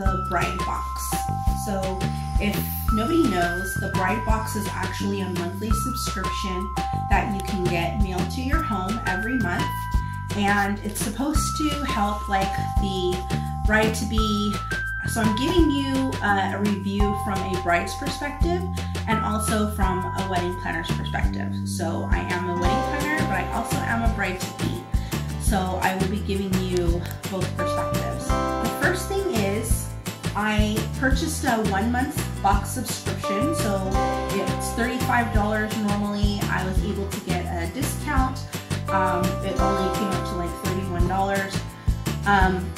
the Bride Box. So if nobody knows, the Bride Box is actually a monthly subscription that you can get mailed to your home every month. And it's supposed to help like the bride to be so I'm giving you uh, a review from a bride's perspective and also from a wedding planner's perspective. So I am a wedding planner, but I also am a bride-to-be. So I will be giving you both perspectives. The first thing is I purchased a one month box subscription. So it's $35 normally. I was able to get a discount. Um, it only came up to like $31. Um,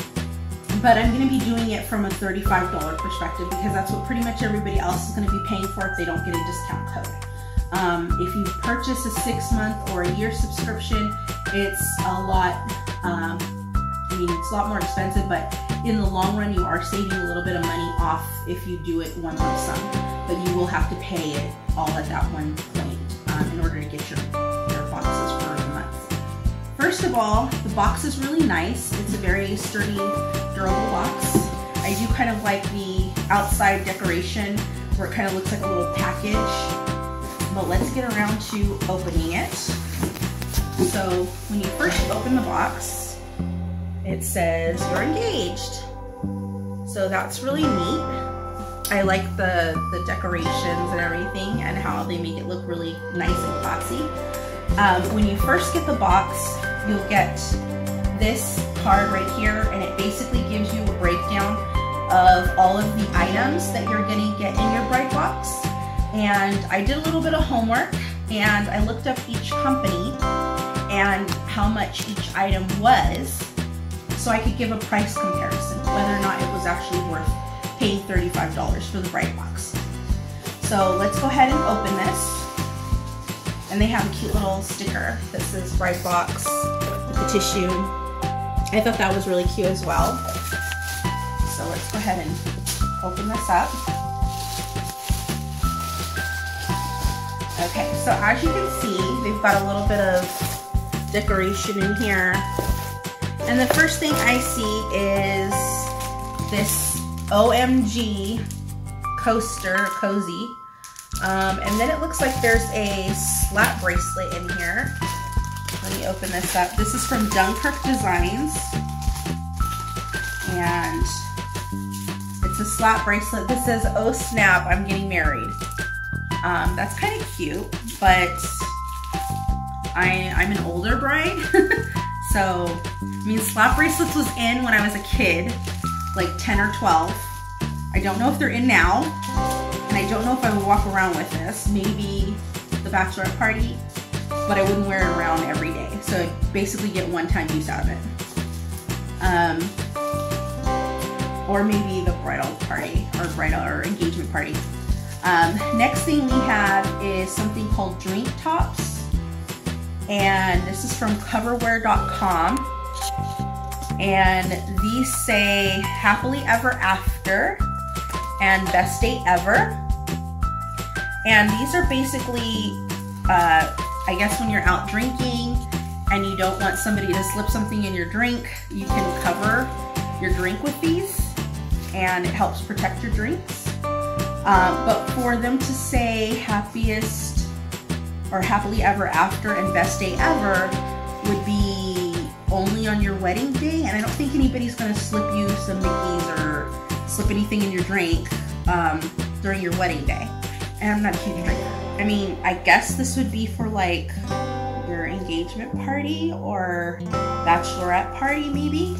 but I'm going to be doing it from a $35 perspective because that's what pretty much everybody else is going to be paying for if they don't get a discount code. Um, if you purchase a six month or a year subscription, it's a lot, um, I mean, it's a lot more expensive, but in the long run, you are saving a little bit of money off if you do it one lump sum, but you will have to pay it all at that one point um, in order to get your, your boxes for the month. First of all, the box is really nice. It's a very sturdy, durable box. I do kind of like the outside decoration where it kind of looks like a little package. But let's get around to opening it. So when you first open the box, it says you're engaged. So that's really neat. I like the, the decorations and everything and how they make it look really nice and classy. Um, when you first get the box, you'll get this card right here and it basically gives you a breakdown of all of the items that you're gonna get in your bride box. And I did a little bit of homework and I looked up each company and how much each item was so I could give a price comparison, whether or not it was actually worth paying $35 for the bride box. So let's go ahead and open this. And they have a cute little sticker that says bride box with the tissue. I thought that was really cute as well. So let's go ahead and open this up. Okay, so as you can see, they've got a little bit of decoration in here. And the first thing I see is this OMG coaster, cozy. Um, and then it looks like there's a slap bracelet in here. Let me open this up. This is from Dunkirk Designs. And it's a slap bracelet. This says, oh snap, I'm getting married. Um, that's kind of cute, but I, I'm an older bride. so, I mean, slap bracelets was in when I was a kid, like 10 or 12. I don't know if they're in now, and I don't know if I would walk around with this. Maybe the bachelorette party, but I wouldn't wear it around every day. So I basically get one-time use out of it. Um, or maybe the bridal party or bridal or engagement party. Um, next thing we have is something called drink tops. And this is from coverwear.com. And these say happily ever after and best day ever. And these are basically, uh, I guess when you're out drinking and you don't want somebody to slip something in your drink, you can cover your drink with these and it helps protect your drinks. Uh, but for them to say happiest or happily ever after and best day ever would be only on your wedding day. And I don't think anybody's gonna slip you some Mickeys or slip anything in your drink um, during your wedding day. And I'm not a huge drinker. I mean, I guess this would be for like your engagement party or bachelorette party maybe.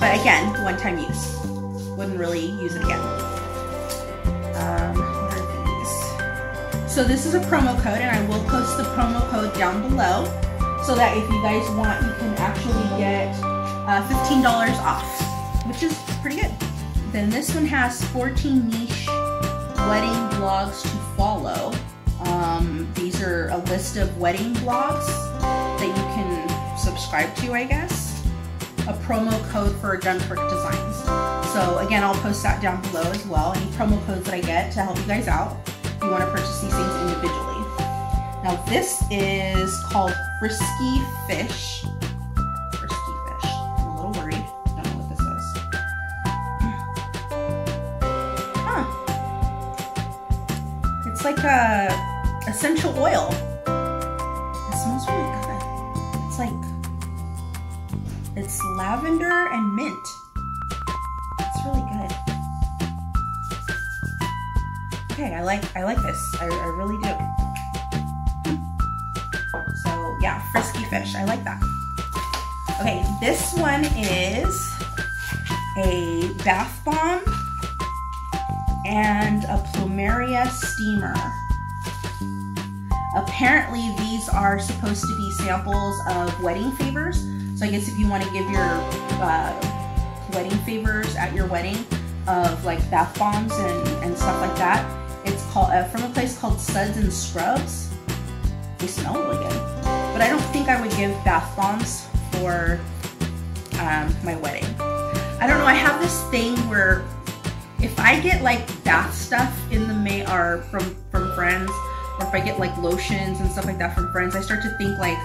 But again, one-time use. Wouldn't really use it again. Um? So this is a promo code and I will post the promo code down below so that if you guys want, you can actually get uh, $15 off, which is pretty good. Then this one has 14 niche wedding blogs to follow. Um, these are a list of wedding blogs that you can subscribe to, I guess. A promo code for Dunkirk Designs. So again, I'll post that down below as well. Any promo codes that I get to help you guys out you want to purchase these things individually. Now this is called Frisky Fish. Frisky Fish. I'm a little worried. Don't know what this is. Huh. It's like a essential oil. It smells really good. It's like, it's lavender and mint. Okay, I like, I like this. I, I really do. So yeah, frisky fish, I like that. Okay, this one is a bath bomb and a plumeria steamer. Apparently these are supposed to be samples of wedding favors. So I guess if you want to give your uh, wedding favors at your wedding of like bath bombs and, and stuff like that, called uh, from a place called Suds and Scrubs. They smell really good. But I don't think I would give bath bombs for um, my wedding. I don't know, I have this thing where if I get like bath stuff in the May or from from friends, or if I get like lotions and stuff like that from friends, I start to think like,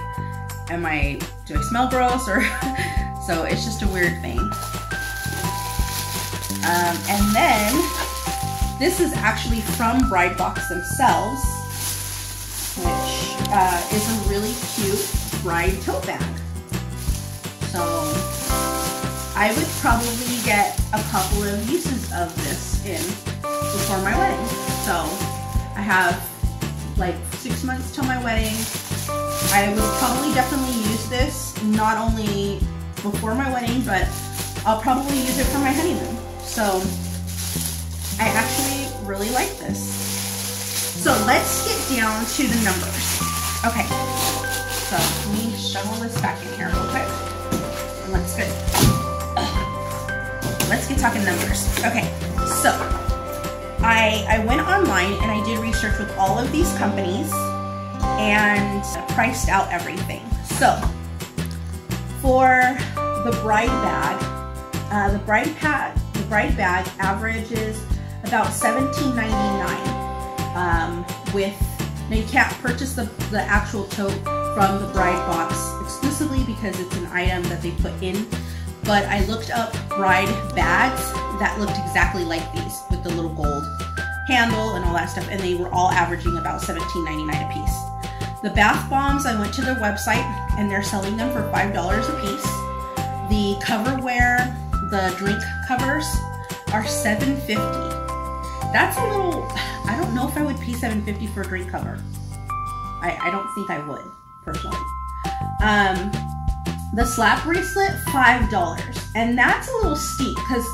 am I do I smell gross or so it's just a weird thing. Um, and then this is actually from Bridebox themselves, which uh, is a really cute bride tote bag. So I would probably get a couple of uses of this in before my wedding. So I have like six months till my wedding. I would probably definitely use this not only before my wedding, but I'll probably use it for my honeymoon. So I actually really like this. So let's get down to the numbers. Okay, so let me shovel this back in here real quick. And let's get let's get talking numbers. Okay, so I, I went online and I did research with all of these companies and priced out everything. So for the bride bag, uh, the bride pad, the bride bag averages about $17.99 um, with now you can't purchase the, the actual tote from the bride box exclusively because it's an item that they put in but I looked up bride bags that looked exactly like these with the little gold handle and all that stuff, and they were all averaging about $17.99 a piece. The bath bombs, I went to their website and they're selling them for $5 a piece. The coverware, the drink covers, are $7.50. That's a little, I don't know if I would pay $7.50 for a drink cover. I, I don't think I would, personally. Um, the slap bracelet, $5. And that's a little steep because,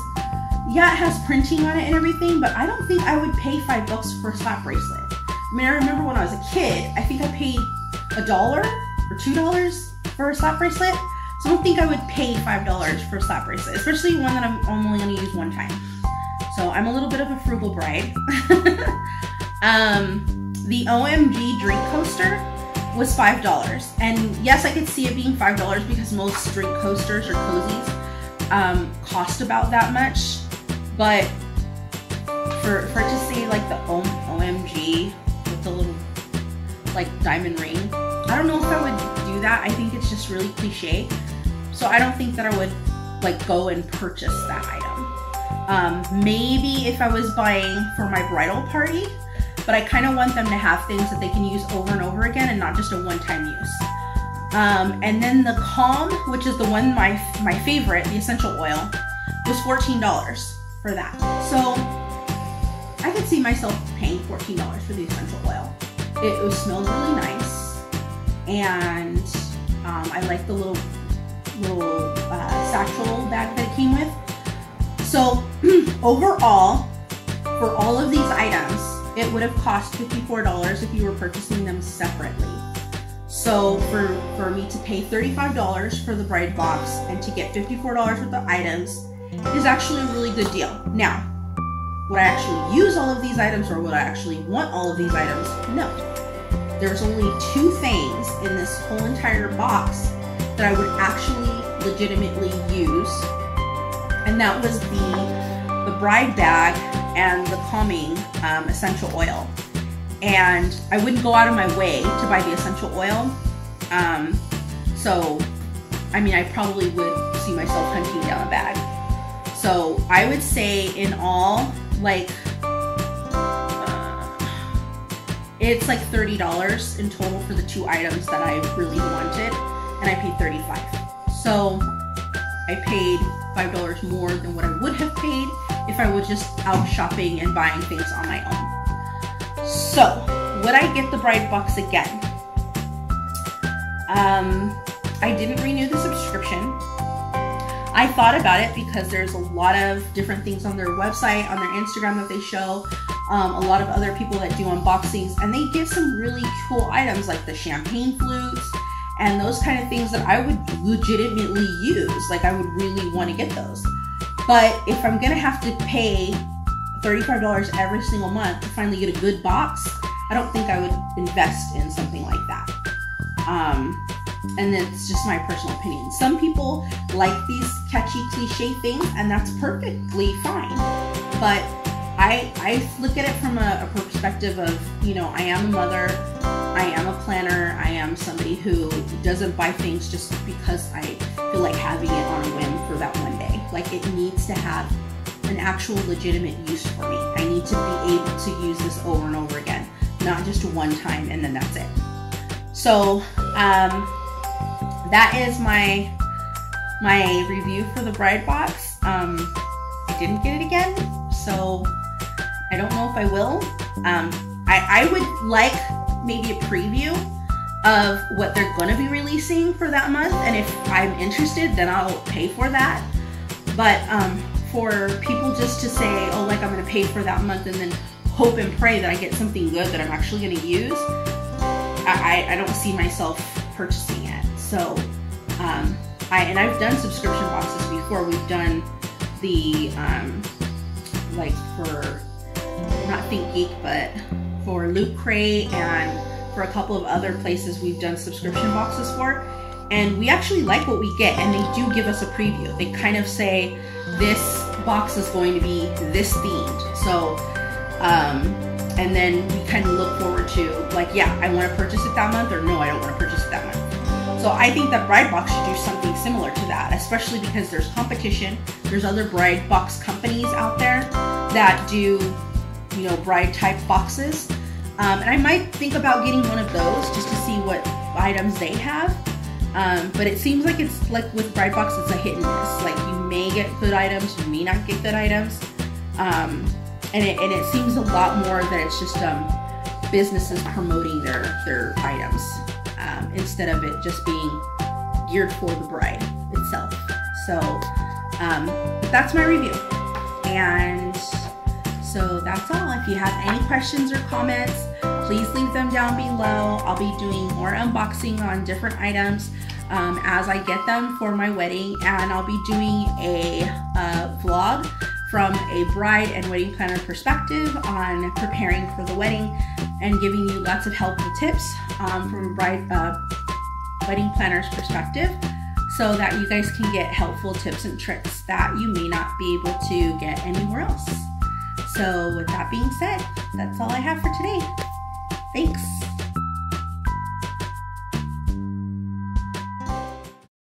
yeah, it has printing on it and everything, but I don't think I would pay five bucks for a slap bracelet. I mean, I remember when I was a kid, I think I paid a dollar or two dollars for a slap bracelet. So I don't think I would pay five dollars for a slap bracelet, especially one that I'm only going to use one time. So I'm a little bit of a frugal bride. um, the OMG drink coaster was $5. And yes, I could see it being $5 because most drink coasters or cozies um, cost about that much. But for, for to say like the OMG with the little like diamond ring, I don't know if I would do that. I think it's just really cliche. So I don't think that I would like go and purchase that item. Um, maybe if I was buying for my bridal party, but I kind of want them to have things that they can use over and over again and not just a one-time use. Um, and then the Calm, which is the one my my favorite, the essential oil, was $14 for that. So I could see myself paying $14 for the essential oil. It, it smells really nice, and um, I like the little little uh, satchel bag that it came with. So overall, for all of these items, it would have cost $54 if you were purchasing them separately. So for, for me to pay $35 for the bride box and to get $54 worth of items is actually a really good deal. Now, would I actually use all of these items or would I actually want all of these items? No. There's only two things in this whole entire box that I would actually legitimately use. And that was the, the bride bag and the calming um, essential oil. And I wouldn't go out of my way to buy the essential oil. Um, so, I mean, I probably would see myself hunting down a bag. So I would say in all, like, uh, it's like $30 in total for the two items that I really wanted, and I paid 35 So I paid $5 more than what I would have paid if I was just out shopping and buying things on my own. So, would I get the Bride Box again? Um, I didn't renew the subscription. I thought about it because there's a lot of different things on their website, on their Instagram that they show, um, a lot of other people that do unboxings, and they give some really cool items like the champagne flutes and those kind of things that I would legitimately use. Like, I would really want to get those. But if I'm gonna have to pay $35 every single month to finally get a good box, I don't think I would invest in something like that. Um, and it's just my personal opinion. Some people like these catchy cliche things, and that's perfectly fine. But I I look at it from a, a perspective of you know I am a mother, I am a planner, I am somebody who doesn't buy things just because I feel like having it on a whim for that one day. Like it needs to have an actual legitimate use for me. I need to be able to use this over and over again, not just one time and then that's it. So um, that is my my review for the Bride Box. Um, I didn't get it again, so I don't know if I will. Um, I, I would like maybe a preview of what they're going to be releasing for that month, and if I'm interested, then I'll pay for that. But um, for people just to say, oh, like I'm going to pay for that month and then hope and pray that I get something good that I'm actually going to use, I, I don't see myself purchasing it. So, um, I and I've done subscription boxes before. We've done the um, like for not Think Geek, but for Loot Crate and for a couple of other places we've done subscription boxes for. And we actually like what we get, and they do give us a preview. They kind of say this box is going to be this themed. So, um, and then we kind of look forward to like, yeah, I want to purchase it that month, or no, I don't want to purchase it that month. So I think that Bride Box should do something similar to that, especially because there's competition. There's other Bride Box companies out there that do, you know, bride type boxes. Um, and I might think about getting one of those just to see what items they have. Um, but it seems like it's like with Bride Box, it's a hit and miss. Like you may get good items, you may not get good items. Um, and it, and it seems a lot more that it's just um, businesses promoting their their items um, instead of it just being geared for the bride itself. So um, that's my review, and so that's all. If you have any questions or comments, please leave them down below. I'll be doing more unboxing on different items. Um, as I get them for my wedding, and I'll be doing a uh, vlog from a bride and wedding planner perspective on preparing for the wedding and giving you lots of helpful tips um, from a bride uh, wedding planner's perspective so that you guys can get helpful tips and tricks that you may not be able to get anywhere else. So, with that being said, that's all I have for today. Thanks.